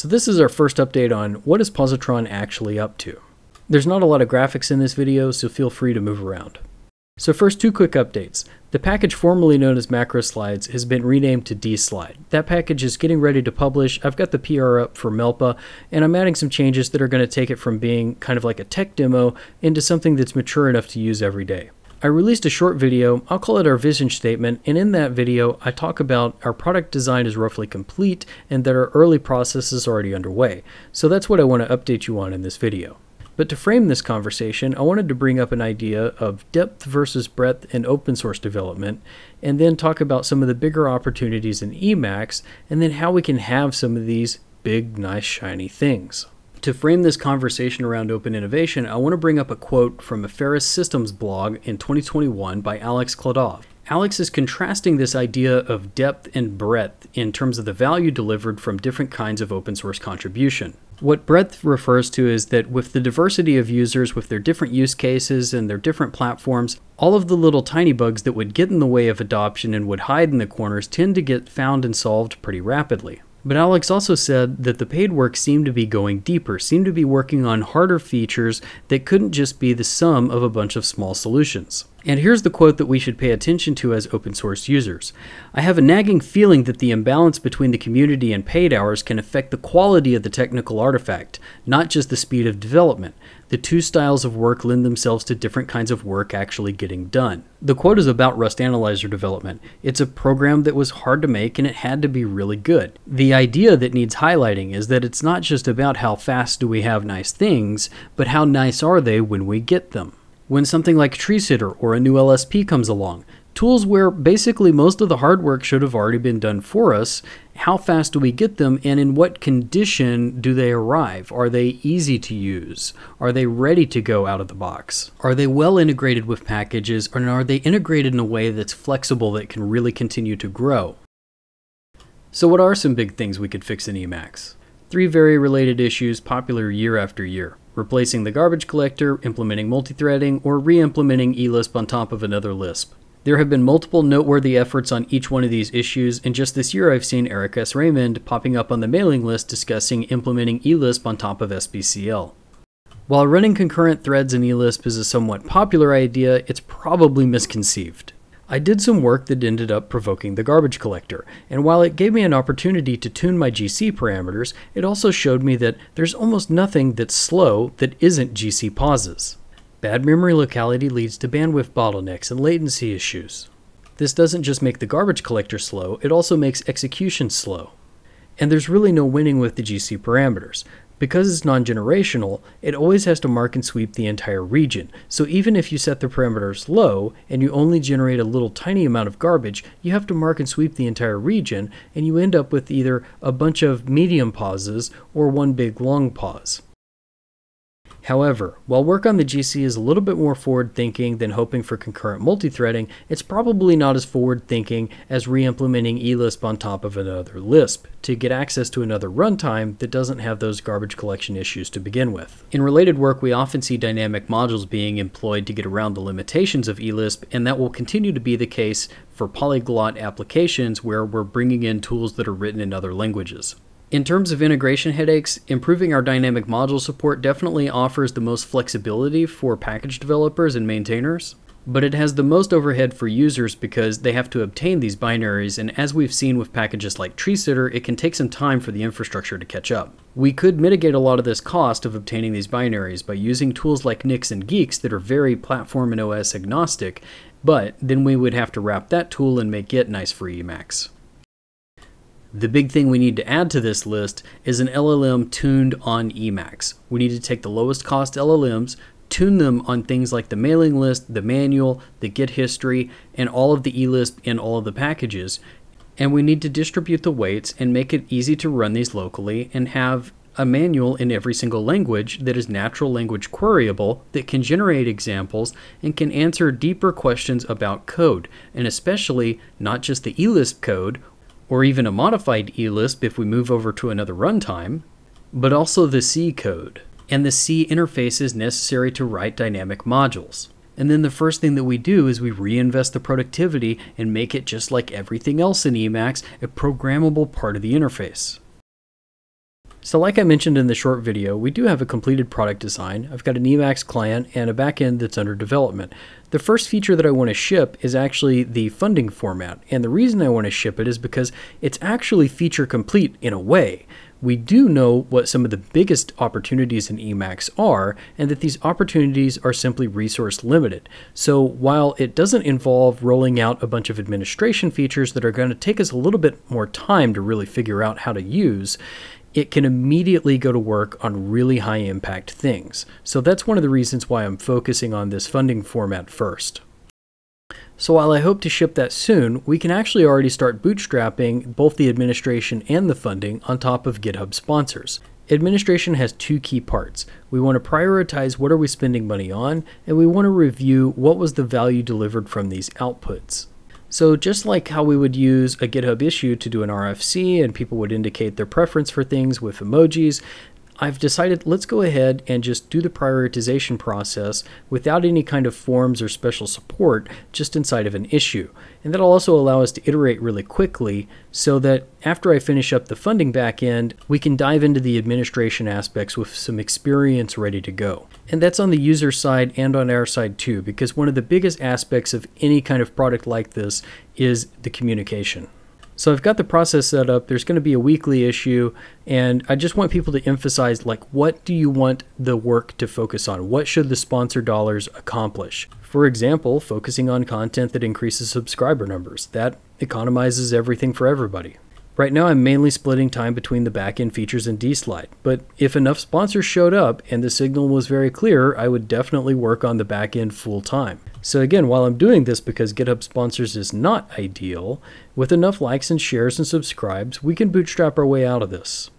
So this is our first update on what is Positron actually up to. There's not a lot of graphics in this video, so feel free to move around. So first, two quick updates. The package formerly known as MacroSlides has been renamed to DSlide. That package is getting ready to publish. I've got the PR up for Melpa, and I'm adding some changes that are going to take it from being kind of like a tech demo into something that's mature enough to use every day. I released a short video, I'll call it our vision statement, and in that video I talk about our product design is roughly complete and that our early process is already underway. So that's what I want to update you on in this video. But to frame this conversation, I wanted to bring up an idea of depth versus breadth in open source development, and then talk about some of the bigger opportunities in Emacs, and then how we can have some of these big, nice, shiny things. To frame this conversation around open innovation, I want to bring up a quote from a Ferrous Systems blog in 2021 by Alex Kladov. Alex is contrasting this idea of depth and breadth in terms of the value delivered from different kinds of open source contribution. What breadth refers to is that with the diversity of users, with their different use cases and their different platforms, all of the little tiny bugs that would get in the way of adoption and would hide in the corners tend to get found and solved pretty rapidly. But Alex also said that the paid work seemed to be going deeper, seemed to be working on harder features that couldn't just be the sum of a bunch of small solutions. And here's the quote that we should pay attention to as open source users. I have a nagging feeling that the imbalance between the community and paid hours can affect the quality of the technical artifact, not just the speed of development. The two styles of work lend themselves to different kinds of work actually getting done. The quote is about Rust Analyzer development. It's a program that was hard to make and it had to be really good. The idea that needs highlighting is that it's not just about how fast do we have nice things, but how nice are they when we get them when something like Treesitter or a new LSP comes along. Tools where basically most of the hard work should have already been done for us. How fast do we get them and in what condition do they arrive? Are they easy to use? Are they ready to go out of the box? Are they well integrated with packages and are they integrated in a way that's flexible that can really continue to grow? So what are some big things we could fix in Emacs? Three very related issues popular year after year replacing the garbage collector, implementing multithreading, or re-implementing eLisp on top of another Lisp. There have been multiple noteworthy efforts on each one of these issues, and just this year I've seen Eric S. Raymond popping up on the mailing list discussing implementing eLisp on top of SBCL. While running concurrent threads in eLisp is a somewhat popular idea, it's probably misconceived. I did some work that ended up provoking the garbage collector, and while it gave me an opportunity to tune my GC parameters, it also showed me that there's almost nothing that's slow that isn't GC pauses. Bad memory locality leads to bandwidth bottlenecks and latency issues. This doesn't just make the garbage collector slow, it also makes execution slow. And there's really no winning with the GC parameters. Because it's non-generational, it always has to mark and sweep the entire region. So even if you set the parameters low and you only generate a little tiny amount of garbage, you have to mark and sweep the entire region and you end up with either a bunch of medium pauses or one big long pause. However, while work on the GC is a little bit more forward thinking than hoping for concurrent multithreading, it's probably not as forward thinking as re-implementing eLisp on top of another Lisp to get access to another runtime that doesn't have those garbage collection issues to begin with. In related work, we often see dynamic modules being employed to get around the limitations of eLisp, and that will continue to be the case for polyglot applications where we're bringing in tools that are written in other languages. In terms of integration headaches, improving our dynamic module support definitely offers the most flexibility for package developers and maintainers, but it has the most overhead for users because they have to obtain these binaries, and as we've seen with packages like Treesitter, it can take some time for the infrastructure to catch up. We could mitigate a lot of this cost of obtaining these binaries by using tools like Nix and Guix that are very platform and OS agnostic, but then we would have to wrap that tool and make it nice for Emacs. The big thing we need to add to this list is an LLM tuned on Emacs. We need to take the lowest cost LLMs, tune them on things like the mailing list, the manual, the Git history, and all of the eLisp in all of the packages. And we need to distribute the weights and make it easy to run these locally and have a manual in every single language that is natural language queryable that can generate examples and can answer deeper questions about code, and especially not just the eLisp code or even a modified eLisp if we move over to another runtime, but also the C code and the C interfaces necessary to write dynamic modules. And then the first thing that we do is we reinvest the productivity and make it just like everything else in Emacs, a programmable part of the interface. So like I mentioned in the short video, we do have a completed product design. I've got an Emacs client and a backend that's under development. The first feature that I want to ship is actually the funding format. And the reason I want to ship it is because it's actually feature complete in a way. We do know what some of the biggest opportunities in Emacs are, and that these opportunities are simply resource limited. So while it doesn't involve rolling out a bunch of administration features that are going to take us a little bit more time to really figure out how to use, it can immediately go to work on really high impact things. So that's one of the reasons why I'm focusing on this funding format first. So while I hope to ship that soon, we can actually already start bootstrapping both the administration and the funding on top of GitHub sponsors. Administration has two key parts. We want to prioritize what are we spending money on, and we want to review what was the value delivered from these outputs. So just like how we would use a GitHub issue to do an RFC and people would indicate their preference for things with emojis, I've decided let's go ahead and just do the prioritization process without any kind of forms or special support just inside of an issue. And that'll also allow us to iterate really quickly so that after I finish up the funding backend, we can dive into the administration aspects with some experience ready to go. And that's on the user side and on our side too, because one of the biggest aspects of any kind of product like this is the communication. So I've got the process set up. There's going to be a weekly issue, and I just want people to emphasize like, what do you want the work to focus on? What should the sponsor dollars accomplish? For example, focusing on content that increases subscriber numbers. That economizes everything for everybody. Right now, I'm mainly splitting time between the backend features and dslide, but if enough sponsors showed up and the signal was very clear, I would definitely work on the backend full time. So again, while I'm doing this because GitHub sponsors is not ideal, with enough likes and shares and subscribes, we can bootstrap our way out of this.